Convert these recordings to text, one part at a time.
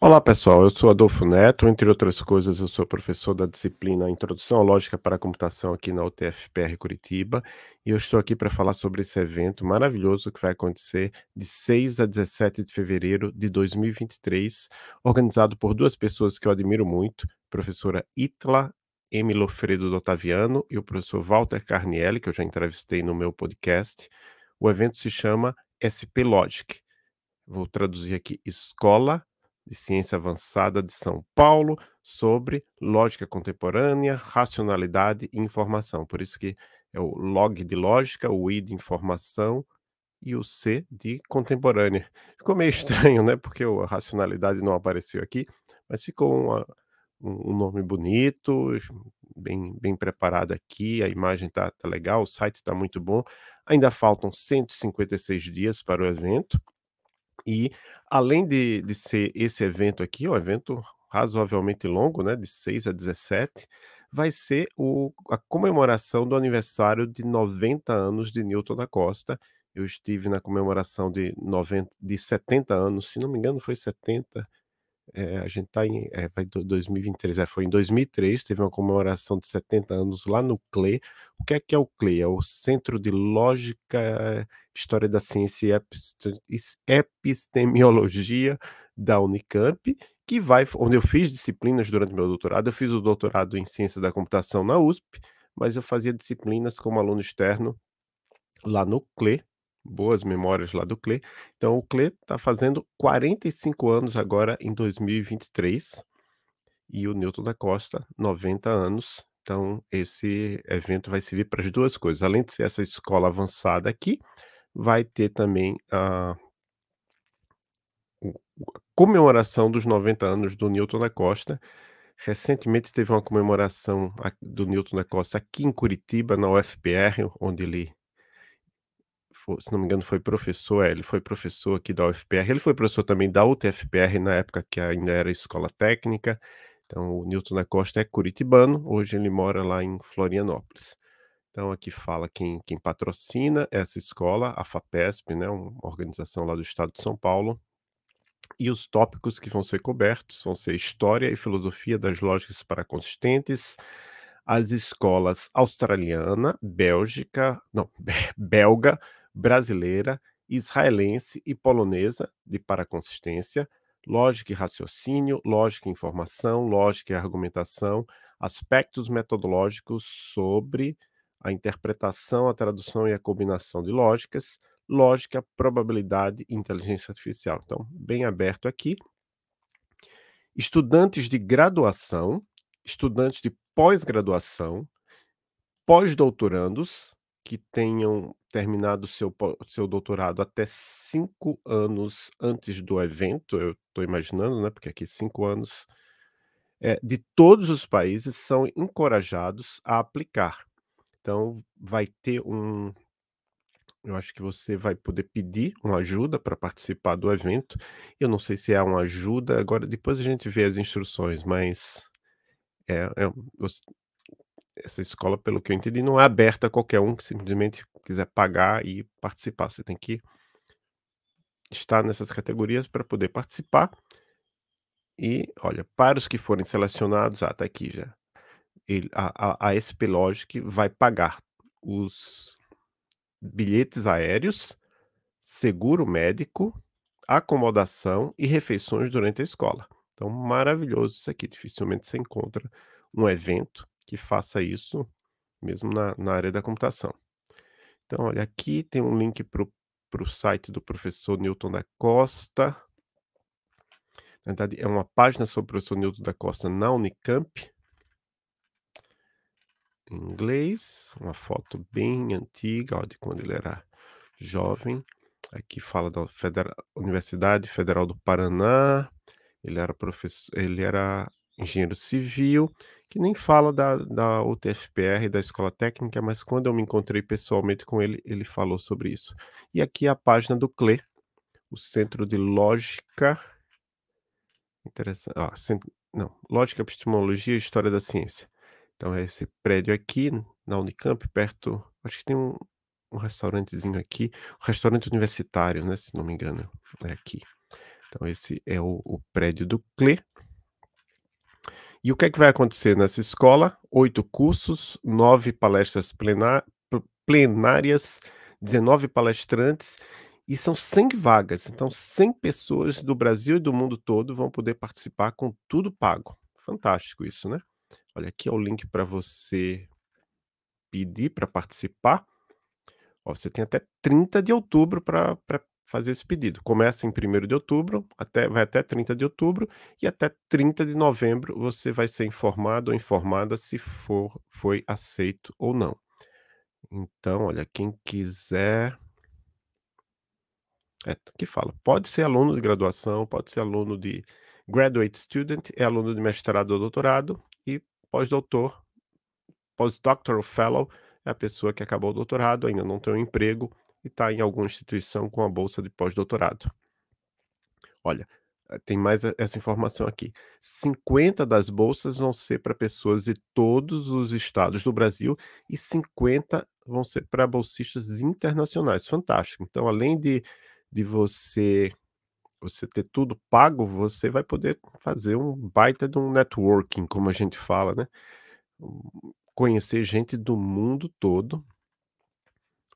Olá pessoal, eu sou Adolfo Neto, entre outras coisas eu sou professor da disciplina Introdução à Lógica para a Computação aqui na UTFPR Curitiba e eu estou aqui para falar sobre esse evento maravilhoso que vai acontecer de 6 a 17 de fevereiro de 2023, organizado por duas pessoas que eu admiro muito, professora Itla Emilofredo Ottaviano e o professor Walter Carnielli, que eu já entrevistei no meu podcast. O evento se chama SP Logic. Vou traduzir aqui Escola de Ciência Avançada de São Paulo sobre lógica contemporânea, racionalidade e informação. Por isso que é o log de lógica, o I de informação e o C de contemporânea. Ficou meio estranho, né? Porque a racionalidade não apareceu aqui, mas ficou uma, um, nome bonito, bem, bem preparado aqui, a imagem tá, tá legal, o site está muito bom. Ainda faltam 156 dias para o evento. E além de, de ser esse evento aqui, um evento razoavelmente longo, né, de 6 a 17, vai ser o, a comemoração do aniversário de 90 anos de Newton da Costa. Eu estive na comemoração de, 90, de 70 anos, se não me engano foi 70, é, a gente está em é, vai 2023, é, foi em 2003, teve uma comemoração de 70 anos lá no CLE. O que é que é o CLE? É o Centro de Lógica, História da Ciência e Epistemologia da Unicamp, que vai, onde eu fiz disciplinas durante meu doutorado. Eu fiz o doutorado em Ciência da Computação na USP, mas eu fazia disciplinas como aluno externo lá no CLE, boas memórias lá do CLE. Então, o CLE está fazendo 45 anos agora em 2023 e o Newton da Costa, 90 anos. Então, esse evento vai servir para as duas coisas. Além de ser essa escola avançada aqui, vai ter também a, a comemoração dos 90 anos do Newton da Costa. Recentemente teve uma comemoração do Newton da Costa aqui em Curitiba, na UFPR, onde ele se não me engano, foi professor, é, ele foi professor aqui da UFPR, ele foi professor também da UTFPR na época que ainda era escola técnica. Então, o Newton da Costa é curitibano, hoje ele mora lá em Florianópolis. Então, aqui fala quem, quem patrocina essa escola, a FAPESP, né, uma organização lá do estado de São Paulo. E os tópicos que vão ser cobertos vão ser História e Filosofia das Lógicas para Consistentes, as escolas australiana, Bélgica, não, belga, brasileira, israelense e polonesa de paraconsistência, lógica e raciocínio, lógica e informação, lógica e argumentação, aspectos metodológicos sobre a interpretação, a tradução e a combinação de lógicas, lógica, probabilidade e inteligência artificial. Então, bem aberto aqui. Estudantes de graduação, estudantes de pós-graduação, pós-doutorandos, que tenham terminado seu, seu doutorado até cinco anos antes do evento, eu estou imaginando, né? Porque aqui cinco anos é, de todos os países são encorajados a aplicar. Então, vai ter um. Eu acho que você vai poder pedir uma ajuda para participar do evento. Eu não sei se é uma ajuda, agora depois a gente vê as instruções, mas é, é, essa escola, pelo que eu entendi, não é aberta a qualquer um que simplesmente quiser pagar e participar. Você tem que estar nessas categorias para poder participar. E, olha, para os que forem selecionados, ah, tá aqui já. Ele, a, a, a SP Logic vai pagar os bilhetes aéreos, seguro médico, acomodação e refeições durante a escola. Então, maravilhoso isso aqui. Dificilmente você encontra um evento que faça isso mesmo na, na área da computação. Então, olha, aqui tem um link para o site do professor Newton da Costa. Na verdade, é uma página sobre o professor Newton da Costa na Unicamp. Em inglês, uma foto bem antiga, ó, de quando ele era jovem. Aqui fala da Universidade Federal do Paraná. Ele era professor, ele era engenheiro civil, que nem fala da, da UTFPR, da Escola Técnica, mas quando eu me encontrei pessoalmente com ele, ele falou sobre isso. E aqui a página do CLE, o Centro de Lógica. Interessante. Ah, não, Lógica, Epistemologia e História da Ciência. Então é esse prédio aqui, na Unicamp, perto. Acho que tem um, um restaurantezinho aqui, um restaurante universitário, né? Se não me engano, é aqui. Então esse é o o prédio do CLE. E o que é que vai acontecer nessa escola? 8 cursos, 9 palestras plenárias, 19 palestrantes e são 100 vagas. Então 100 pessoas do Brasil e do mundo todo vão poder participar com tudo pago. Fantástico isso, né? Olha, aqui é o link para você pedir para participar. Ó, você tem até 30 de outubro para fazer esse pedido. Começa em 1 de outubro, até, vai até 30 de outubro, e até 30 de novembro você vai ser informado ou informada se for, foi aceito ou não. Então, olha, quem quiser. É, que fala, pode ser aluno de graduação, pode ser aluno de graduate student, é aluno de mestrado ou doutorado, e pós-doutor, postdoctoral fellow, é a pessoa que acabou o doutorado, ainda não tem um emprego, e está em alguma instituição com a bolsa de pós-doutorado. Olha, eh, tem mais essa informação aqui. 50 das bolsas vão ser para pessoas de todos os estados do Brasil e 50 vão ser para bolsistas internacionais. Fantástico. Então, além de, de você você ter tudo pago, você vai poder fazer um baita de um networking, como a gente fala, né? Conhecer gente do mundo todo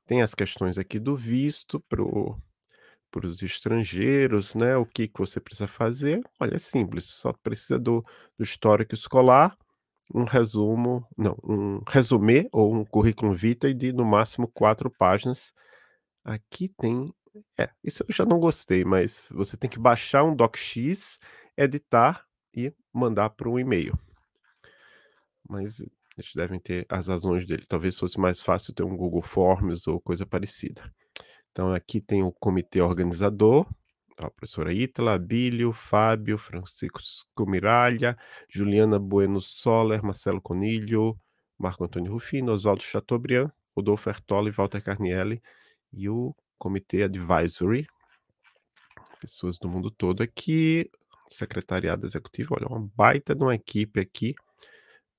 tem as questões aqui do visto para os estrangeiros, né? O que, que você precisa fazer? Olha, é simples, só precisa do, do histórico escolar, um resumo, não, um resumê ou um currículo vitae de no máximo quatro páginas. Aqui tem. É, isso eu já não gostei, mas você tem que baixar um docx, editar e mandar para um e-mail. Mas eles devem ter as razões dele. Talvez fosse mais fácil ter um Google Forms ou coisa parecida. Então, aqui tem o comitê organizador, a professora Ítala, Abílio, Fábio, Francisco Miralha, Juliana Bueno Soler, Marcelo Conilho, Marco Antônio Rufino, Oswaldo Chateaubriand, Rodolfo Ertoli, Walter Carnielli e o comitê advisory, pessoas do mundo todo aqui, secretariado executivo, olha, uma baita de uma equipe aqui,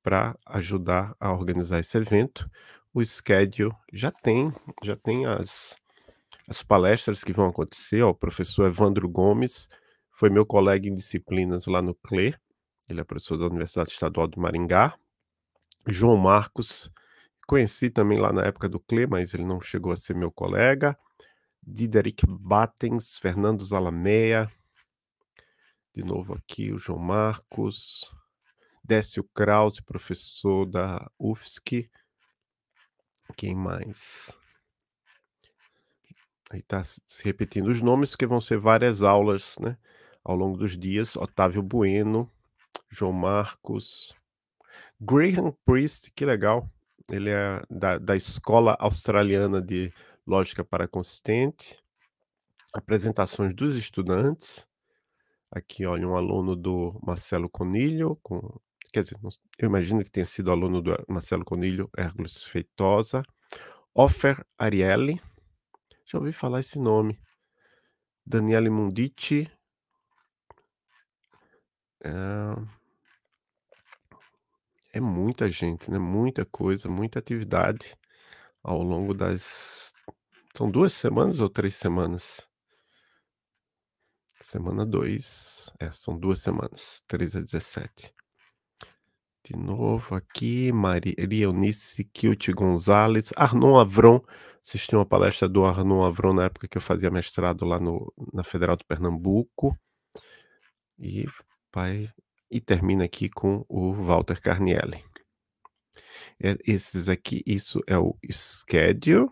para ajudar a organizar esse evento. O schedule já tem, já tem as, as palestras que vão acontecer. Ó, o professor Evandro Gomes foi meu colega em disciplinas lá no CLE, ele é professor da Universidade Estadual do Maringá. João Marcos, conheci também lá na época do CLE, mas ele não chegou a ser meu colega. Dideric Batens, Fernando Zalameia, de novo aqui o João Marcos, Décio Krause, professor da UFSC. Quem mais? Aí está se repetindo os nomes, porque vão ser várias aulas, né? Ao longo dos dias. Otávio Bueno, João Marcos, Graham Priest, que legal. Ele é da, da Escola Australiana de Lógica para Consistente. Apresentações dos estudantes. Aqui, olha, um aluno do Marcelo Conilho, com quer dizer, eu imagino que tenha sido aluno do Marcelo Conilho, Hércules Feitosa, Offer Ariely, já ouvi falar esse nome, Daniele Mundici, é... é muita gente, né? Muita coisa, muita atividade ao longo das. São duas semanas ou três semanas? Semana 2. É, são duas semanas, 3 a 17. De novo aqui, Maria Eunice Kilt Gonzalez, Arnon Avron, assisti uma palestra do Arnon Avron na época que eu fazia mestrado lá no, na Federal do Pernambuco. E vai e termina aqui com o Walter Carnielli. É, esses aqui, isso é o schedule,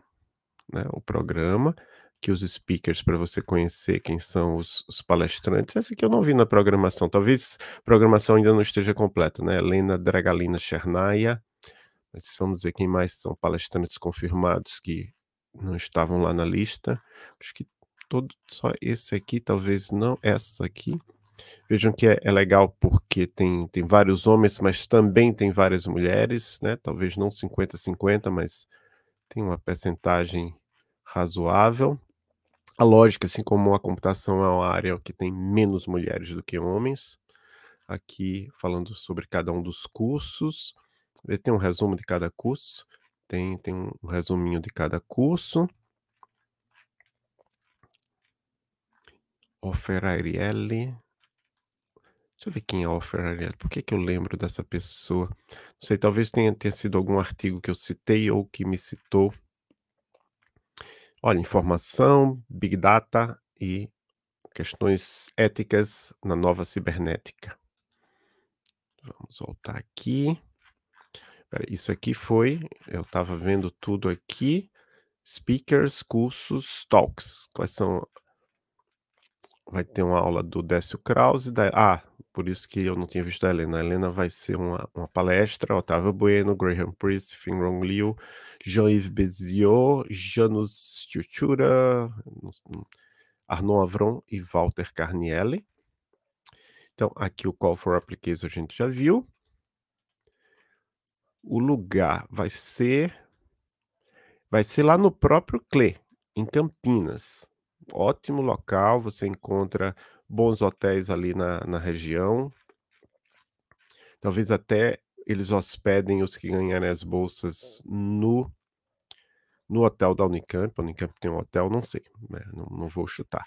né, o programa que os speakers para você conhecer quem são os, os, palestrantes. Essa aqui eu não vi na programação, talvez a programação ainda não esteja completa, né? Helena Dragalina Chernaya, mas vamos ver quem mais são palestrantes confirmados que não estavam lá na lista. Acho que todo só esse aqui, talvez não essa aqui. Vejam que é, é legal porque tem, tem vários homens, mas também tem várias mulheres, né? Talvez não 50-50, mas tem uma percentagem razoável. A lógica, assim como a computação é uma área que tem menos mulheres do que homens, aqui falando sobre cada um dos cursos, tem um resumo de cada curso, tem, tem um resuminho de cada curso. Ofer Ariely. Deixa eu ver quem é Ofer Ariely, por que que eu lembro dessa pessoa? Não sei, talvez tenha tenha sido algum artigo que eu citei ou que me citou. Olha, informação, big data e questões éticas na nova cibernética. Vamos voltar aqui. Isso aqui foi eu estava vendo tudo aqui, speakers, cursos, talks. Quais são vai ter uma aula do Décio Krause, da ah, por isso que eu não tinha visto a Helena. A Helena vai ser uma uma palestra, Otávio Bueno, Graham Priest, Finron Liu, Jean-Yves Beziot, Janusz Ciuciura, Arnaud Avron e Walter Carnielli. Então, aqui o call for application a gente já viu. O lugar vai ser vai ser lá no próprio CLE, em Campinas. Ótimo local, você encontra bons hotéis ali na na região. Talvez até eles hospedem os que ganharem as bolsas no no hotel da Unicamp, a Unicamp tem um hotel, não sei, né, não não vou chutar.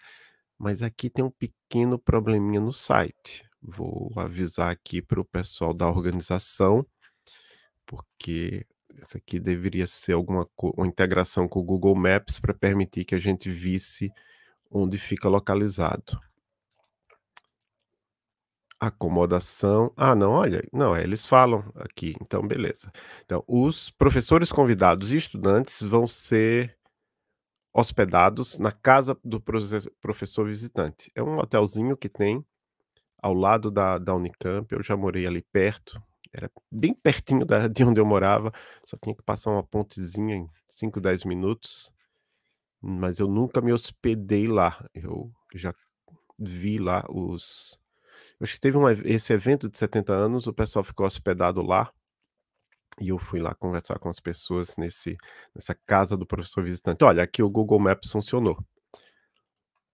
Mas aqui tem um pequeno probleminha no site. Vou avisar aqui para o pessoal da organização, porque isso aqui deveria ser alguma uma integração com o Google Maps para permitir que a gente visse onde fica localizado. Acomodação. Ah, não, olha, não, é, eles falam aqui, então beleza. Então, os professores convidados e estudantes vão ser hospedados na casa do professor visitante. É um hotelzinho que tem ao lado da da Unicamp, eu já morei ali perto, era bem pertinho da de onde eu morava, só tinha que passar uma pontezinha em 5, 10 minutos, mas eu nunca me hospedei lá. Eu já vi lá os acho que teve eve esse evento de 70 anos, o pessoal ficou hospedado lá, e eu fui lá conversar com as pessoas nesse nessa casa do professor visitante. Olha, aqui o Google Maps funcionou.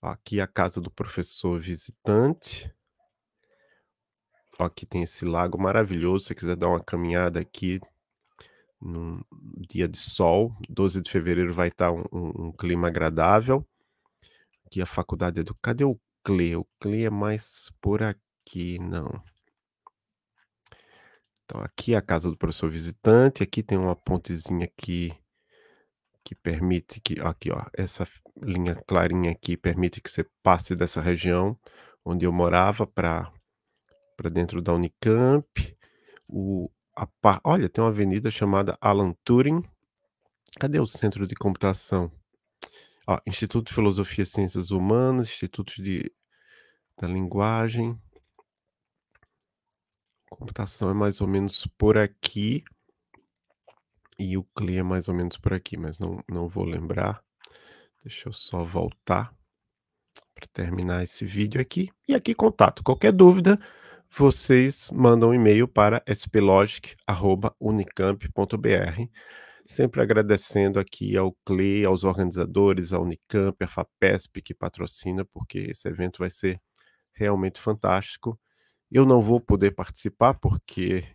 Aqui a casa do professor visitante. Aqui tem esse lago maravilhoso, se você quiser dar uma caminhada aqui, num dia de sol, 12 de fevereiro vai estar um um um clima agradável. Aqui a faculdade edu cadê o CLE? O CLE é mais por aqui, não. Então aqui é a casa do professor visitante, aqui tem uma pontezinha aqui que permite que aqui ó, essa linha clarinha aqui permite que você passe dessa região onde eu morava pra dentro da Unicamp. O a olha, tem uma avenida chamada Alan Turing. Cadê o centro de computação? Ó, Instituto de Filosofia e Ciências Humanas, Institutos de da Linguagem. Computação é mais ou menos por aqui. E o CLE é mais ou menos por aqui, mas não não vou lembrar. Deixa eu só voltar para terminar esse vídeo aqui. E aqui contato, qualquer dúvida, vocês mandam um e-mail para splogic@unicamp.br. Sempre agradecendo aqui ao CLE, aos organizadores, à Unicamp, à FAPESP que patrocina, porque esse evento vai ser realmente fantástico. Eu não vou poder participar, porque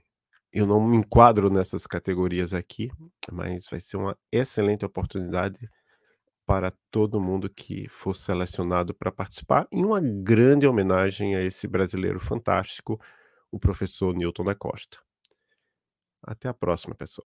eu não me enquadro nessas categorias aqui, mas vai ser uma excelente oportunidade para todo mundo que for selecionado para participar, e uma grande homenagem a esse brasileiro fantástico, o professor Newton da Costa. Até a próxima, pessoal.